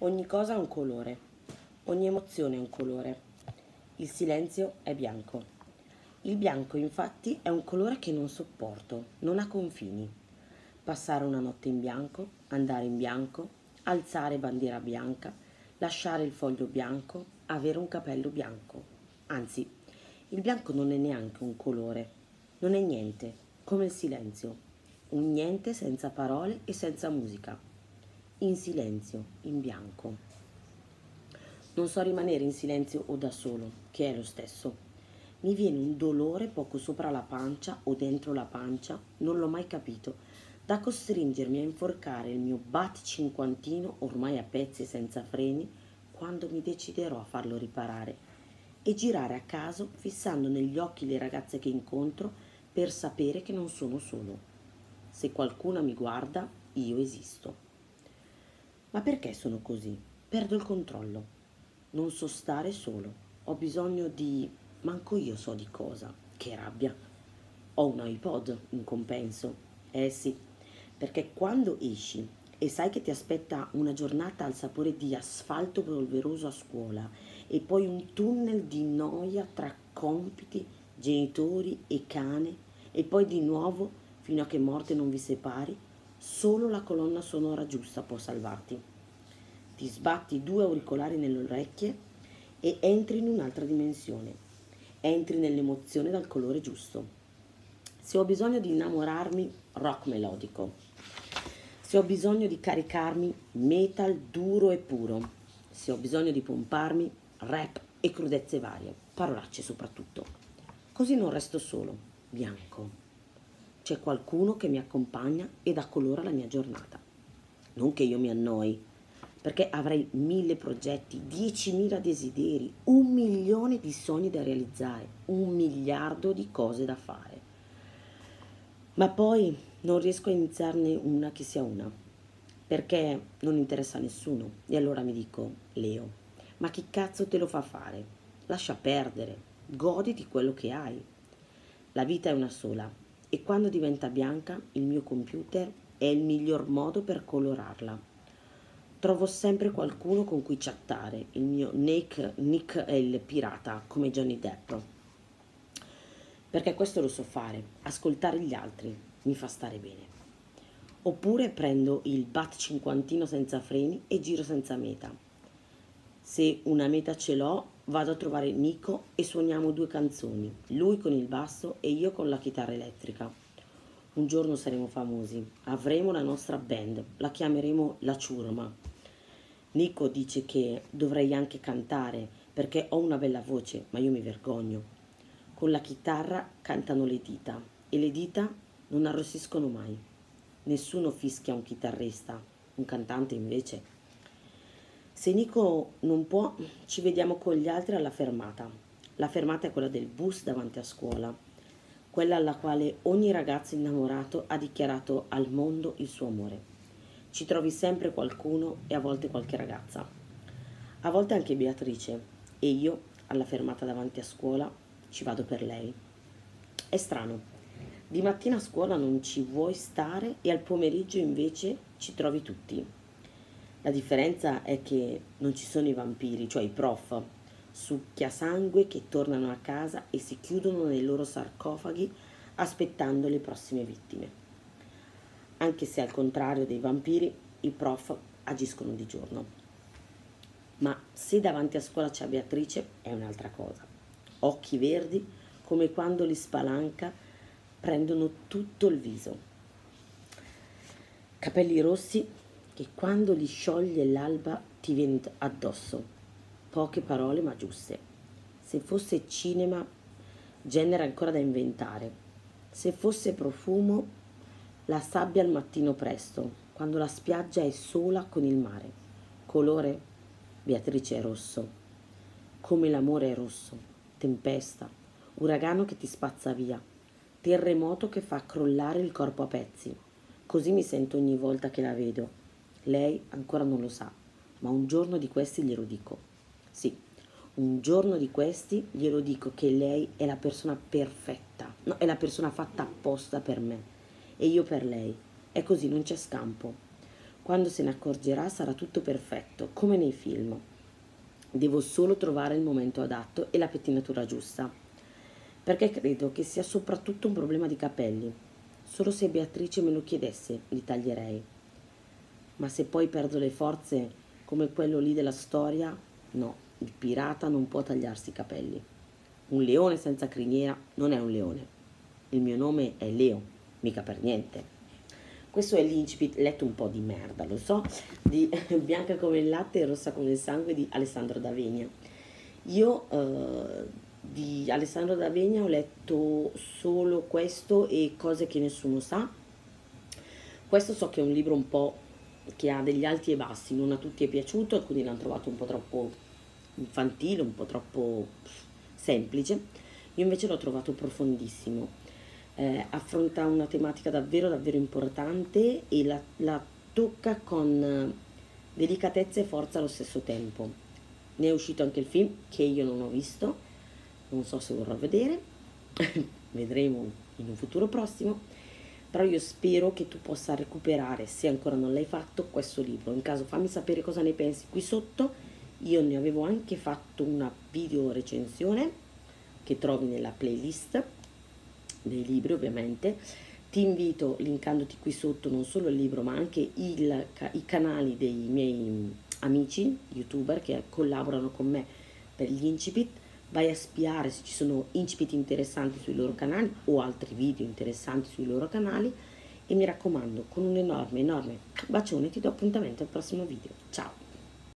Ogni cosa ha un colore, ogni emozione ha un colore. Il silenzio è bianco. Il bianco infatti è un colore che non sopporto, non ha confini. Passare una notte in bianco, andare in bianco, alzare bandiera bianca, lasciare il foglio bianco, avere un capello bianco. Anzi, il bianco non è neanche un colore, non è niente, come il silenzio, un niente senza parole e senza musica in silenzio, in bianco. Non so rimanere in silenzio o da solo, che è lo stesso. Mi viene un dolore poco sopra la pancia o dentro la pancia, non l'ho mai capito, da costringermi a inforcare il mio bat cinquantino ormai a pezzi senza freni quando mi deciderò a farlo riparare e girare a caso fissando negli occhi le ragazze che incontro per sapere che non sono solo. Se qualcuna mi guarda, io esisto. Ma perché sono così? Perdo il controllo. Non so stare solo. Ho bisogno di... manco io so di cosa. Che rabbia. Ho un iPod in compenso. Eh sì, perché quando esci e sai che ti aspetta una giornata al sapore di asfalto polveroso a scuola e poi un tunnel di noia tra compiti, genitori e cane e poi di nuovo fino a che morte non vi separi, Solo la colonna sonora giusta può salvarti. Ti sbatti due auricolari nelle orecchie e entri in un'altra dimensione. Entri nell'emozione dal colore giusto. Se ho bisogno di innamorarmi, rock melodico. Se ho bisogno di caricarmi, metal duro e puro. Se ho bisogno di pomparmi, rap e crudezze varie, parolacce soprattutto. Così non resto solo, bianco c'è qualcuno che mi accompagna e dà colore alla mia giornata. Non che io mi annoi, perché avrei mille progetti, diecimila desideri, un milione di sogni da realizzare, un miliardo di cose da fare. Ma poi non riesco a iniziarne una che sia una, perché non interessa a nessuno. E allora mi dico, Leo, ma chi cazzo te lo fa fare? Lascia perdere, goditi quello che hai. La vita è una sola e quando diventa bianca il mio computer è il miglior modo per colorarla. Trovo sempre qualcuno con cui chattare, il mio Nick, Nick è il pirata come Johnny Depp. Perché questo lo so fare, ascoltare gli altri mi fa stare bene. Oppure prendo il bat cinquantino senza freni e giro senza meta. Se una meta ce l'ho, vado a trovare Nico e suoniamo due canzoni, lui con il basso e io con la chitarra elettrica. Un giorno saremo famosi, avremo la nostra band, la chiameremo La Ciurma. Nico dice che dovrei anche cantare perché ho una bella voce, ma io mi vergogno. Con la chitarra cantano le dita e le dita non arrossiscono mai. Nessuno fischia un chitarrista, un cantante invece se Nico non può, ci vediamo con gli altri alla fermata. La fermata è quella del bus davanti a scuola, quella alla quale ogni ragazzo innamorato ha dichiarato al mondo il suo amore. Ci trovi sempre qualcuno e a volte qualche ragazza. A volte anche Beatrice e io, alla fermata davanti a scuola, ci vado per lei. È strano. Di mattina a scuola non ci vuoi stare e al pomeriggio invece ci trovi tutti. La differenza è che non ci sono i vampiri, cioè i prof, succhiasangue che tornano a casa e si chiudono nei loro sarcofaghi aspettando le prossime vittime. Anche se al contrario dei vampiri, i prof agiscono di giorno. Ma se davanti a scuola c'è Beatrice è un'altra cosa. Occhi verdi come quando li spalanca prendono tutto il viso. Capelli rossi che quando li scioglie l'alba ti viene addosso. Poche parole ma giuste. Se fosse cinema, genere ancora da inventare. Se fosse profumo, la sabbia al mattino presto, quando la spiaggia è sola con il mare. Colore, Beatrice è rosso. Come l'amore è rosso. Tempesta, uragano che ti spazza via. Terremoto che fa crollare il corpo a pezzi. Così mi sento ogni volta che la vedo lei ancora non lo sa, ma un giorno di questi glielo dico. Sì, un giorno di questi glielo dico che lei è la persona perfetta, no, è la persona fatta apposta per me e io per lei. È così, non c'è scampo. Quando se ne accorgerà sarà tutto perfetto, come nei film. Devo solo trovare il momento adatto e la pettinatura giusta. Perché credo che sia soprattutto un problema di capelli. Solo se Beatrice me lo chiedesse, li taglierei. Ma se poi perdo le forze come quello lì della storia, no, il pirata non può tagliarsi i capelli. Un leone senza criniera non è un leone. Il mio nome è Leo, mica per niente. Questo è l'incipit, letto un po' di merda, lo so, di Bianca come il latte e rossa come il sangue di Alessandro D'Avegna. Io eh, di Alessandro D'Avegna ho letto solo questo e cose che nessuno sa. Questo so che è un libro un po' che ha degli alti e bassi, non a tutti è piaciuto, alcuni l'hanno trovato un po' troppo infantile, un po' troppo semplice. Io invece l'ho trovato profondissimo eh, affronta una tematica davvero davvero importante e la, la tocca con delicatezza e forza allo stesso tempo. Ne è uscito anche il film che io non ho visto, non so se vorrò vedere, vedremo in un futuro prossimo, però io spero che tu possa recuperare, se ancora non l'hai fatto, questo libro. In caso fammi sapere cosa ne pensi qui sotto. Io ne avevo anche fatto una video recensione che trovi nella playlist dei libri ovviamente ti invito linkandoti qui sotto non solo il libro ma anche il, i canali dei miei amici youtuber che collaborano con me per gli incipit vai a spiare se ci sono incipit interessanti sui loro canali o altri video interessanti sui loro canali. E mi raccomando con un enorme enorme bacione ti do appuntamento al prossimo video. Ciao